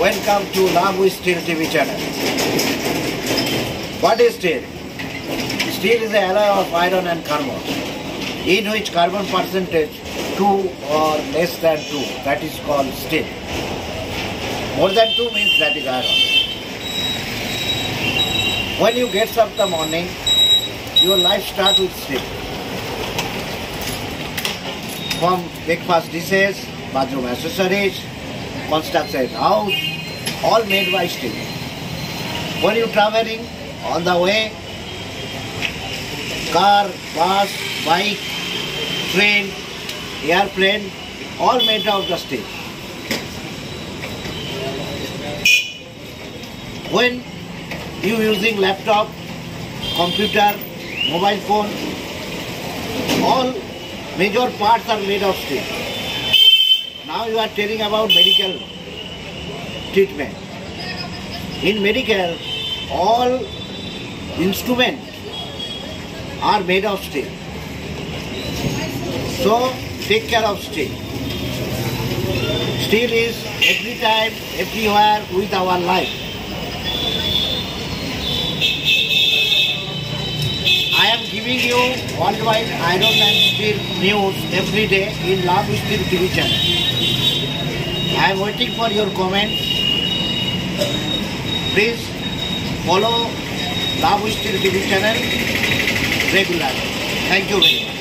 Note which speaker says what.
Speaker 1: Welcome to with Steel TV channel. What is steel? Steel is the alloy of iron and carbon, in which carbon percentage 2 or less than 2, that is called steel. More than 2 means that is iron. When you get up the morning, your life starts with steel. From breakfast dishes, bathroom accessories, construction house, all made by steel. When you traveling on the way, car, bus, bike, train, airplane, all made of the steel. When you using laptop, computer, mobile phone, all major parts are made of steel. Now you are telling about medical treatment. In medical, all instruments are made of steel. So take care of steel. Steel is every time, everywhere with our life. I am giving you worldwide iron and steel news every day in Love Steel TV channel. I am waiting for your comments. Please follow love still TV channel regular thank you very much